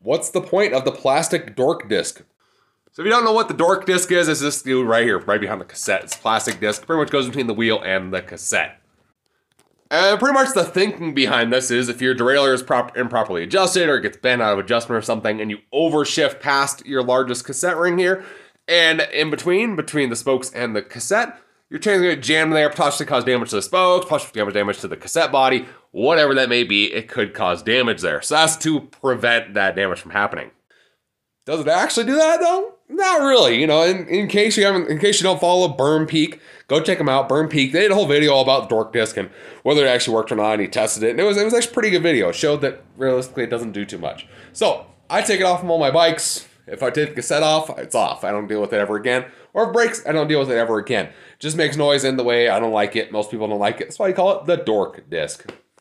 what's the point of the plastic dork disc? So if you don't know what the dork disc is, it's this dude right here, right behind the cassette. It's a plastic disc, pretty much goes between the wheel and the cassette. And pretty much the thinking behind this is if your derailleur is prop- improperly adjusted or it gets bent out of adjustment or something, and you overshift past your largest cassette ring here, and in between, between the spokes and the cassette, your chain's gonna jam there, possibly cause damage to the spokes, possibly damage to the cassette body, whatever that may be, it could cause damage there. So that's to prevent that damage from happening. Does it actually do that though? Not really. You know, in, in case you haven't, in case you don't follow Berm Peak, go check them out. Berm Peak. They did a whole video all about the dork disc and whether it actually worked or not. And he tested it, and it was it was actually a pretty good video. It showed that realistically it doesn't do too much. So I take it off from all my bikes. If I take the cassette off, it's off. I don't deal with it ever again. Or if it breaks, I don't deal with it ever again. Just makes noise in the way. I don't like it. Most people don't like it. That's why you call it the dork disc.